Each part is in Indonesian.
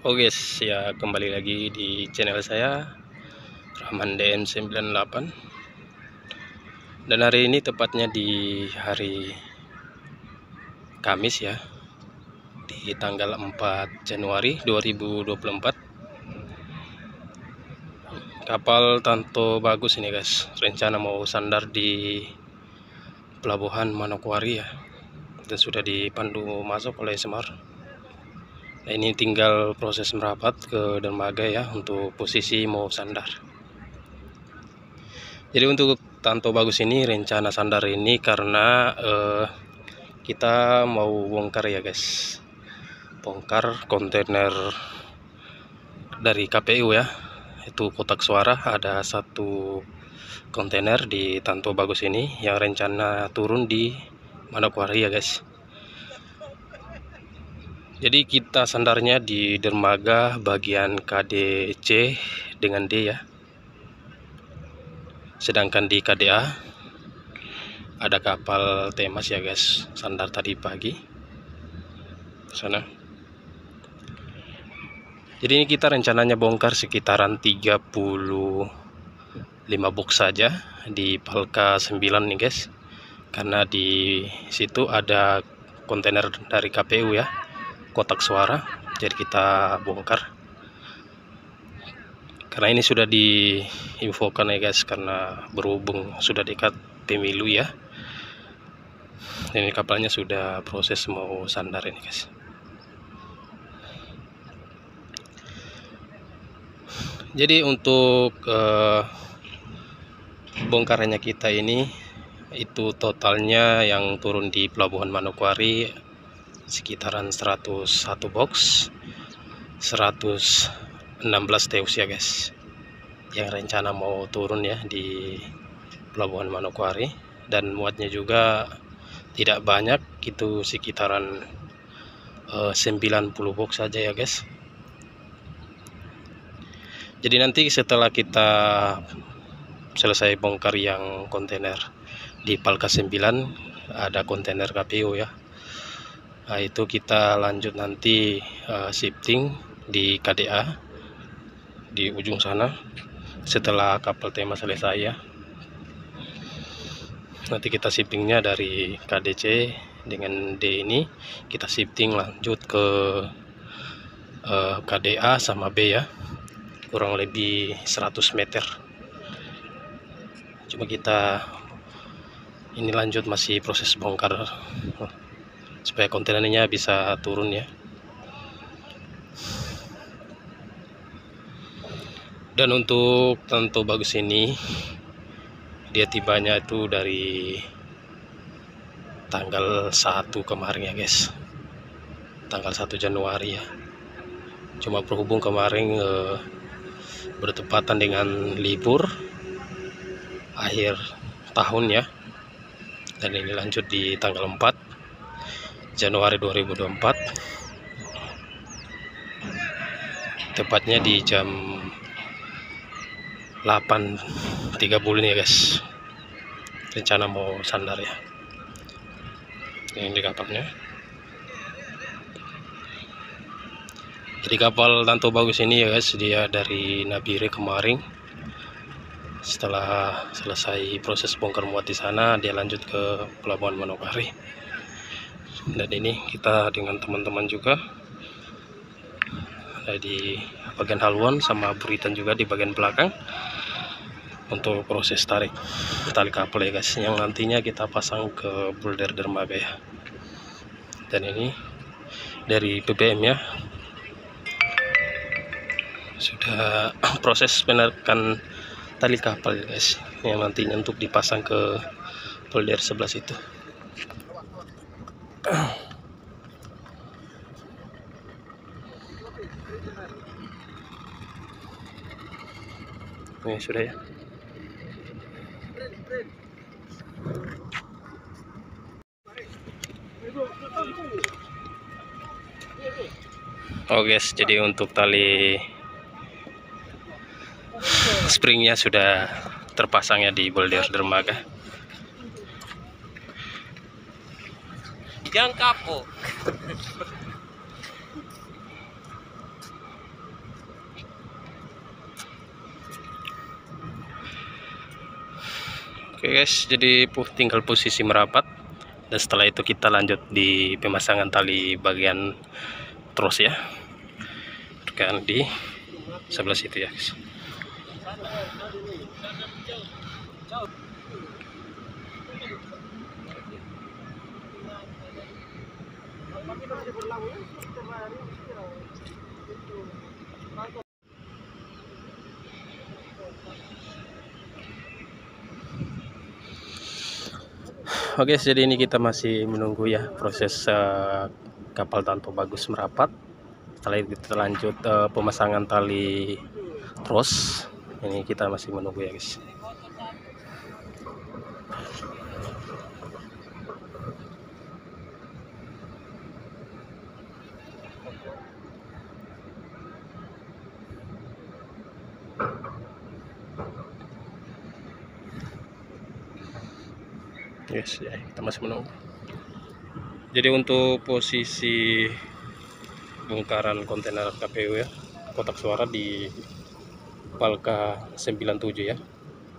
Oh guys, ya kembali lagi di channel saya Rahman DM98 Dan hari ini tepatnya di hari Kamis ya Di tanggal 4 Januari 2024 Kapal Tanto bagus ini guys Rencana mau sandar di Pelabuhan Manokwari ya Dan sudah dipandu masuk oleh Semar ini tinggal proses merapat ke dermaga ya untuk posisi mau sandar. Jadi untuk Tanto Bagus ini rencana sandar ini karena eh, kita mau bongkar ya guys. Bongkar kontainer dari KPU ya. Itu kotak suara ada satu kontainer di Tanto Bagus ini yang rencana turun di Manokwari ya guys jadi kita sandarnya di dermaga bagian KDC dengan D ya. Sedangkan di KDA ada kapal Temas ya guys. Sandar tadi pagi. Sana. Jadi ini kita rencananya bongkar sekitaran 35 box saja di Palka 9 nih guys. Karena di situ ada kontainer dari KPU ya kotak suara jadi kita bongkar. Karena ini sudah diinfokan ya guys karena berhubung sudah dekat pemilu ya. Ini kapalnya sudah proses mau sandar ini guys. Jadi untuk uh, bongkarannya kita ini itu totalnya yang turun di pelabuhan Manokwari sekitaran 101 box 116 teus ya guys. Yang rencana mau turun ya di pelabuhan Manokwari. Dan muatnya juga tidak banyak itu sekitaran uh, 90 box saja ya guys. Jadi nanti setelah kita selesai bongkar yang kontainer di Palka 9 ada kontainer KPU ya nah, itu kita lanjut nanti uh, shifting di KDA di ujung sana setelah kapal tema selesai ya. Nanti kita shiftingnya dari KDC dengan D ini kita shifting lanjut ke uh, eh, KDA sama B ya kurang lebih 100 meter. Cuma kita ini lanjut masih proses bongkar supaya kontainernya bisa turun ya. Dan untuk tentu bagus ini dia tibanya itu dari tanggal 1 kemarin ya guys. Tanggal 1 Januari ya. Cuma berhubung kemarin eh, bertepatan dengan libur akhir tahun ya. Dan ini lanjut di tanggal 4 Januari 2024 tepatnya di jam 8.30 ya guys. Rencana mau sandar ya. Ini di kapalnya. Jadi kapal Tanto bagus ini ya guys dia dari Nabire kemarin. Setelah selesai proses bongkar muat di sana dia lanjut ke pelabuhan Manokwari dan ini kita dengan teman-teman juga. Ada di bagian haluan sama buritan juga di bagian belakang. Untuk proses tarik tali kapal ya guys. Yang nantinya kita pasang ke boulder dermaga ya. Dan ini dari BBM ya. Sudah proses penarikan tali kapal ya guys. Yang nantinya untuk dipasang ke boulder sebelah situ Ini sudah ya. Oh guys, jadi untuk tali springnya sudah terpasang ya di boulder dermaga. jangan kapok oke guys jadi puh tinggal posisi merapat. Dan setelah itu kita lanjut di pemasangan tali bagian terus ya. Rekan di sebelah situ ya guys. Oke, jadi ini kita masih menunggu ya proses uh, kapal tanpa bagus merapat. Setelah itu kita lanjut uh, pemasangan tali terus. Ini kita masih menunggu ya, guys. Yes ya kita masih menunggu. Jadi untuk posisi bongkaran kontainer KPU ya kotak suara di Palka 97 ya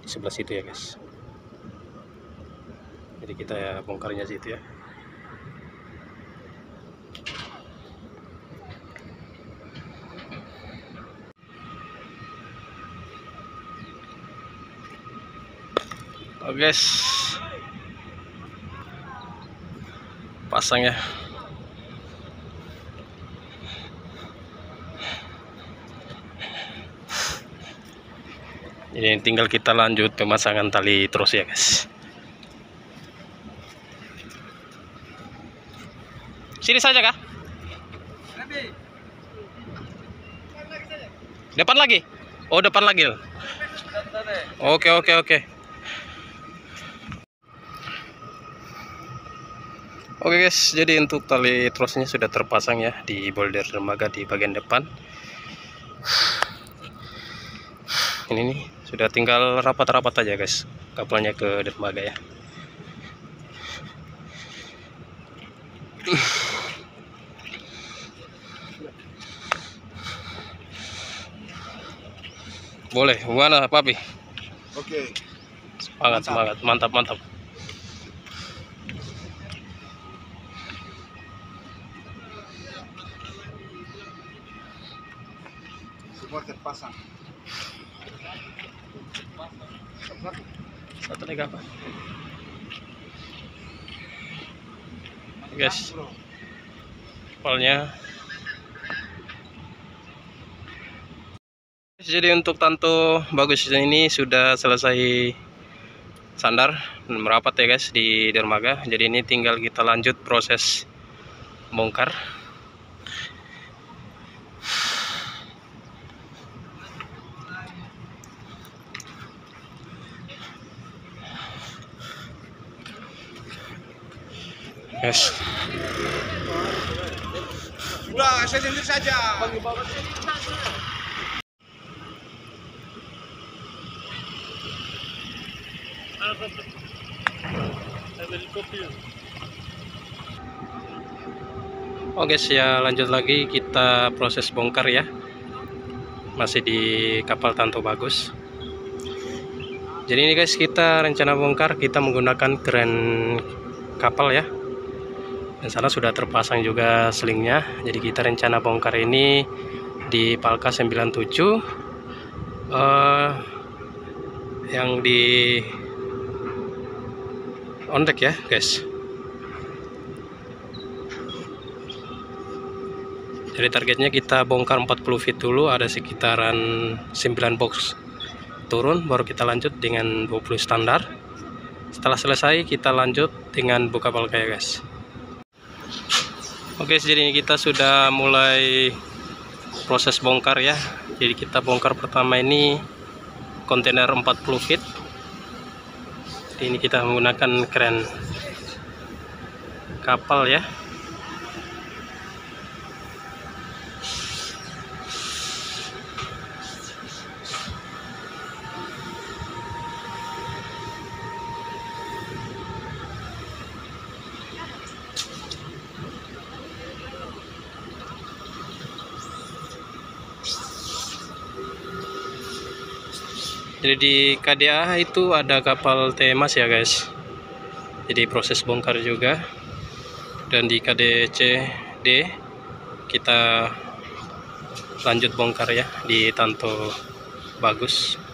di sebelah situ ya guys. Jadi kita ya bongkarnya situ ya guys. Pasang ya. Ini tinggal kita lanjut pemasangan tali terus ya guys. Sini saja kah? Depan lagi. Oh depan lagi oke oke oke Oke guys, jadi untuk tali trosnya sudah terpasang ya di boulder dermaga di bagian depan. Ini nih sudah tinggal rapat-rapat aja guys kapalnya ke dermaga ya. Boleh, mana Papi? Oke. Semangat, semangat, mantap, mantap. Kapalnya. Jadi untuk tanto bagus ini sudah selesai sandar dan merapat ya guys di dermaga. Jadi ini tinggal kita lanjut proses bongkar. Yes. Sudah saya sendiri saja. Oke guys ya lanjut lagi. Kita proses bongkar ya. Masih di kapal Tanto Bagus. Jadi ini guys kita rencana bongkar. Kita menggunakan keren kapal ya dan sana sudah terpasang juga selingnya. Jadi kita rencana bongkar ini di Palka 97 uh, yang di on deck ya guys. Jadi targetnya kita bongkar 40 feet dulu ada sekitaran 9 box turun baru kita lanjut dengan 20 standar. Setelah selesai kita lanjut dengan buka palka ya guys oke jadi ini kita sudah mulai proses bongkar ya. Jadi kita bongkar pertama ini kontainer 40 feet. Jadi ini kita menggunakan keren kapal ya Jadi di KDA itu ada kapal Temas ya guys. Jadi proses bongkar juga. Dan di KDCD kita lanjut bongkar ya di Tanto Bagus.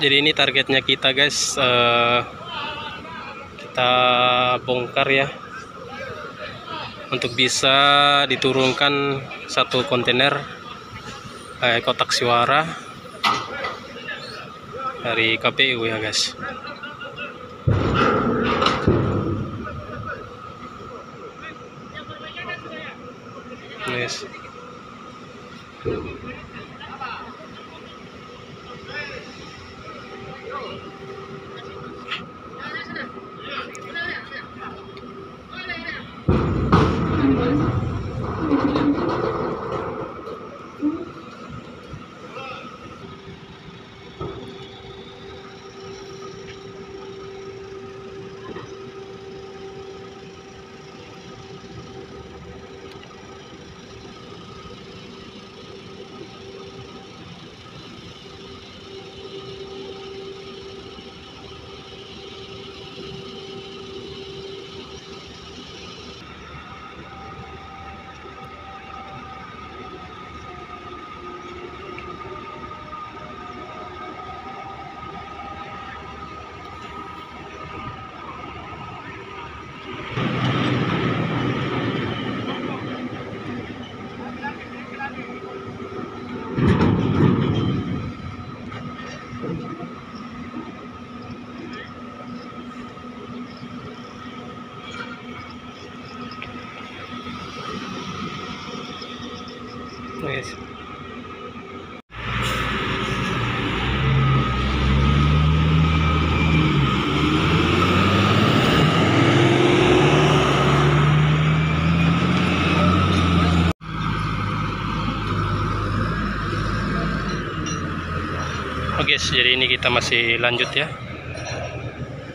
Jadi ini targetnya kita guys. Uh, kita bongkar ya. Untuk bisa diturunkan satu kontainer eh, kotak suara dari KPU ya guys. Yes. Oke, guys, jadi ini kita masih lanjut ya.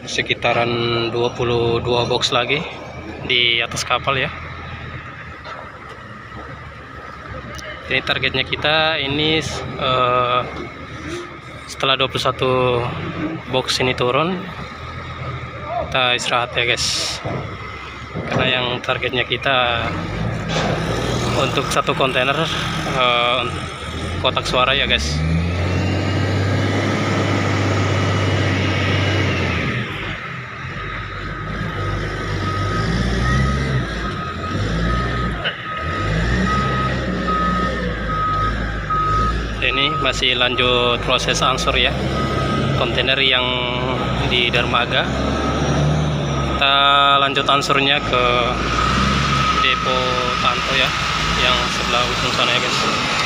Sekitaran 22 box lagi di atas kapal ya. Ini targetnya kita ini uh, setelah 21 box ini turun kita istirahat ya guys. Karena yang targetnya kita untuk satu kontainer uh, kotak suara ya guys. Ini masih lanjut proses ansur ya. Kontainer yang di dermaga. Kita lanjut ansurnya ke depo Tanto ya yang sebelah ujung sana ya guys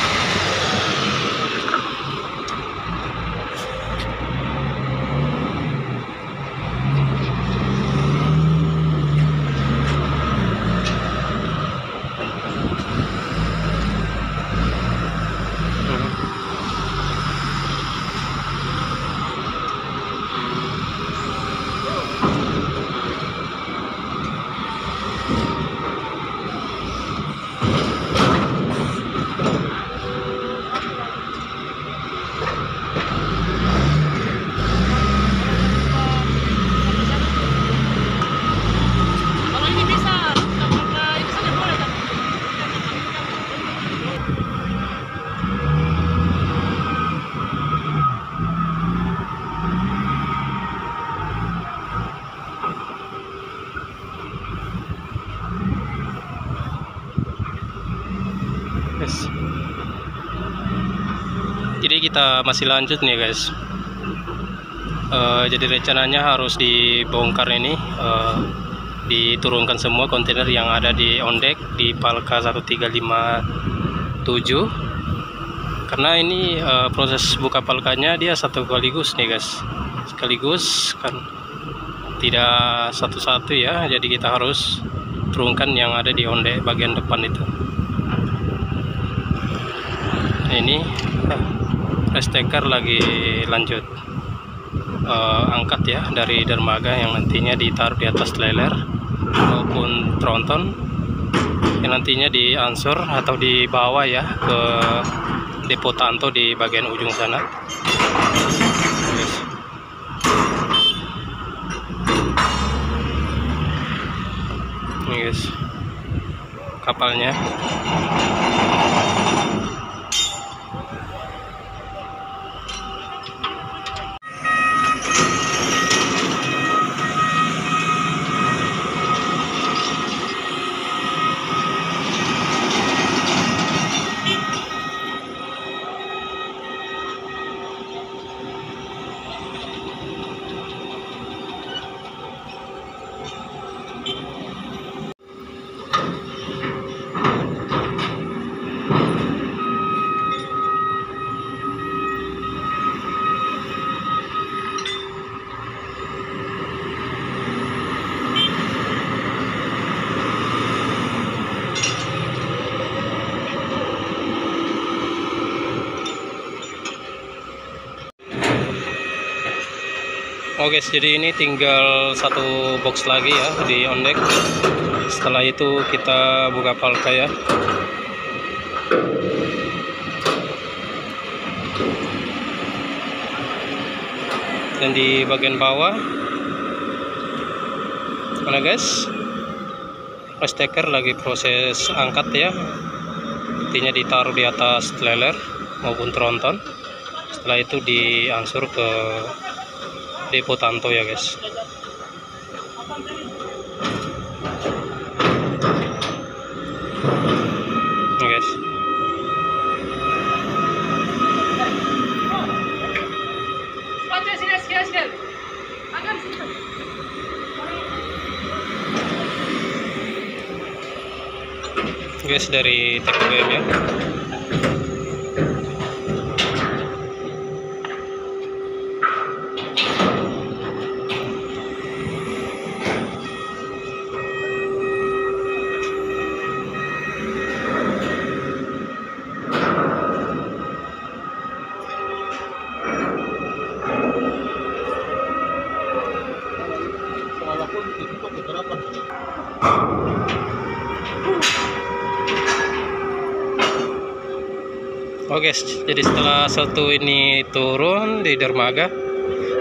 masih lanjut nih guys. Uh, jadi rencananya harus dibongkar ini uh, diturunkan semua kontainer yang ada di on deck di Palka 1357 karena ini eh, proses buka palkanya dia satu sekaligus nih guys. Sekaligus kan tidak satu-satu ya. Jadi kita harus turunkan yang ada di onde bagian depan itu. Nah, ini resteker lagi lanjut eh, angkat ya dari dermaga yang nantinya ditaruh di atas leler maupun tronton. Yang nantinya diansur atau dibawa ya ke depo Tanto di bagian ujung sana. Guys kapalnya Oke, guys, jadi ini tinggal satu box lagi ya di on deck. Setelah itu kita buka palka ya. Dan di bagian bawah, mana guys? Resteker lagi proses angkat ya. Intinya ditaruh di atas leler maupun tronton. Setelah itu diangsur ke depo Tanto ya guys. Ini guys. Guys dari TKBM ya jadi setelah satu ini turun di dermaga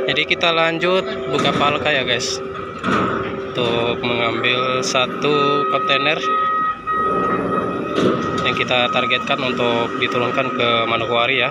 jadi kita lanjut buka palka ya guys. Untuk mengambil satu kontainer yang kita targetkan untuk diturunkan ke Manokwari ya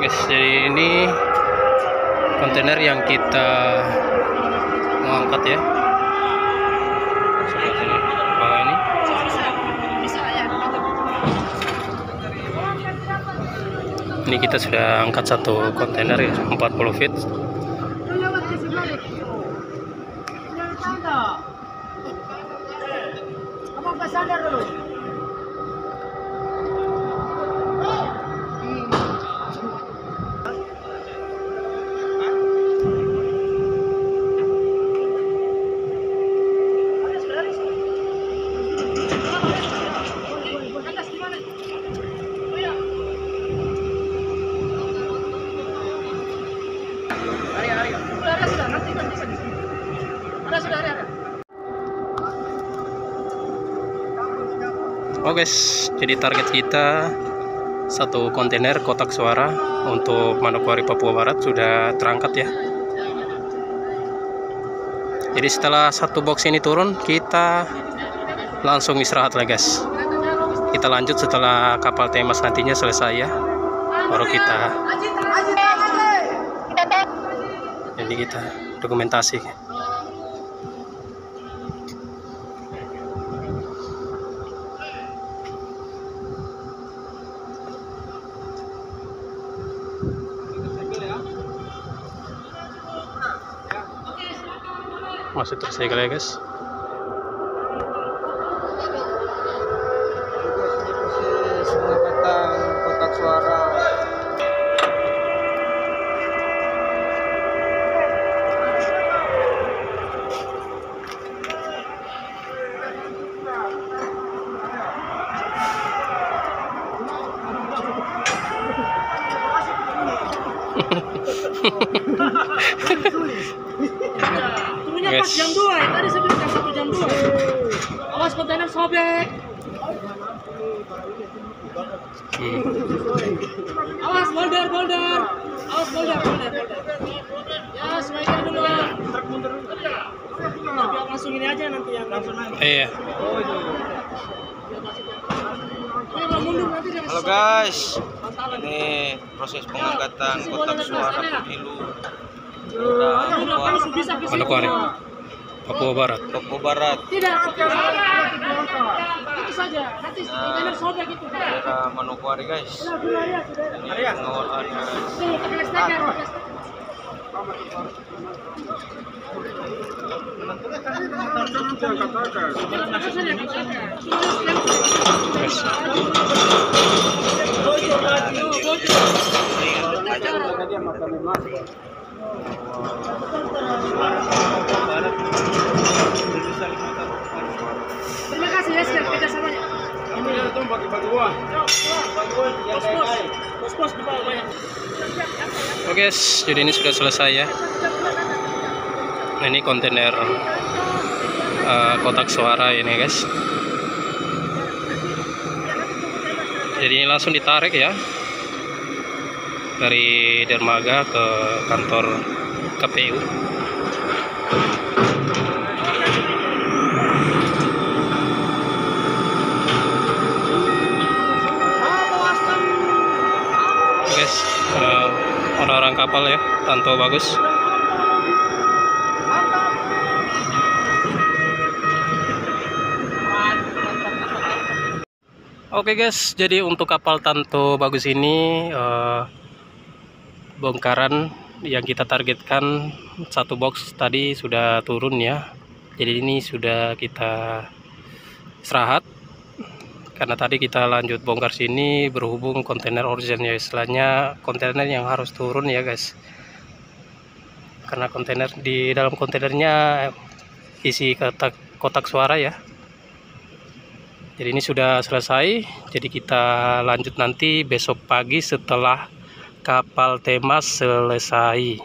guys jadi ini kontainer yang kita mau angkat ya sebelah sini bawah ini ini kita sudah angkat satu kontainer ya 40 feet. Lu lewat ke Oh guys, jadi target kita satu kontainer kotak suara untuk Manokwari Papua Barat sudah terangkat ya. Jadi setelah satu box ini turun, kita langsung istirahat lah guys. Kita lanjut setelah kapal Temas nantinya selesai ya. Baru kita jadi kita dokumentasi. Masih terus ya guys. kotak suara. pas Yes. jam 2 ya. Tadi saya bilang jam 1 jam 2. Awas kontainer sobek. Hmm. Awas boulder boulder. Awas boulder boulder boulder. Ya sebaiknya dulu ya. Biar langsung ini aja nanti yang langsung naik. Iya. Nanti dia Halo guys, ini proses pengangkatan kotak suara pemilu Manokwari. Papua Barat. Papua Barat Tidak. Itu saja. Nanti kontainer sobek itu. daerah Manokwari guys. Ya. Ini pengawalan guys. Yes. Terima kasih ya sekali kerjasamanya. Pos-pos, pos-pos di bawah banyak. Oke guys, jadi ini sudah selesai ya. Nah, ini kontainer eh, kotak suara ini guys. Jadi ini langsung ditarik ya dari dermaga ke kantor KPU. Guys, eh, orang-orang kapal ya, tanto bagus. Oke guys, jadi untuk kapal Tanto bagus ini eh, bongkaran yang kita targetkan satu box tadi sudah turun ya. Jadi ini sudah kita istirahat karena tadi kita lanjut bongkar sini berhubung kontainer origin ya istilahnya kontainer yang harus turun ya guys. Karena kontainer di dalam kontainernya isi kotak kotak suara ya. Jadi ini sudah selesai. Jadi kita lanjut nanti besok pagi setelah kapal Temas selesai.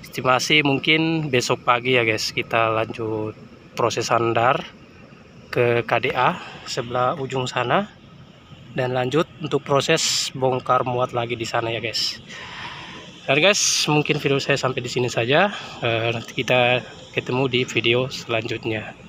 Estimasi mungkin besok pagi ya guys. Kita lanjut proses sandar ke KDA sebelah ujung sana dan lanjut untuk proses bongkar muat lagi di sana ya guys. Dan guys, mungkin video saya sampai di sini saja. Eh, nanti kita ketemu di video selanjutnya.